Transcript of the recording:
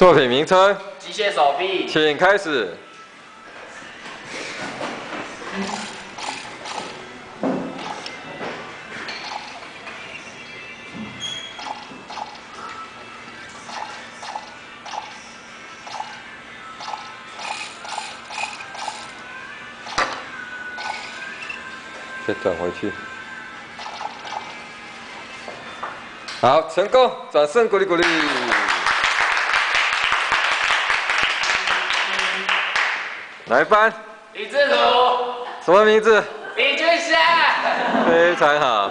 作品名称，机械手臂。请开始。再转回去。好，成功！掌声鼓励鼓励。哪一班？李志图。什么名字？李俊贤。非常好。